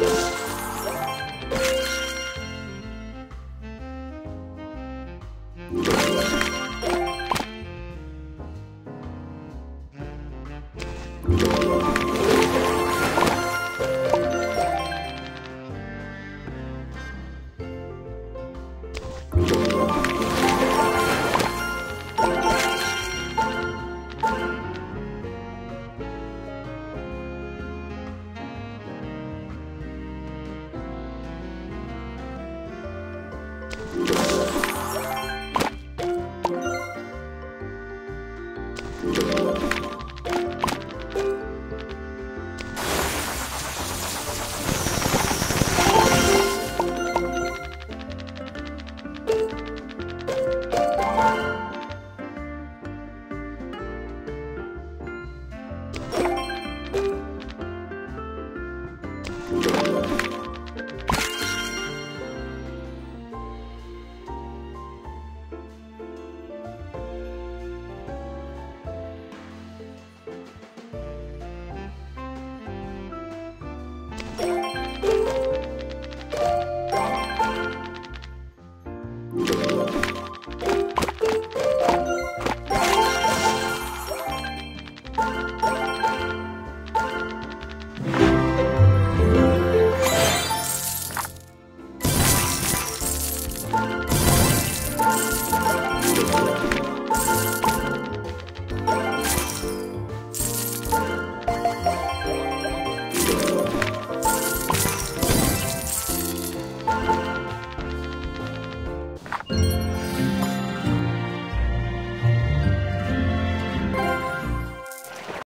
you Bye. Música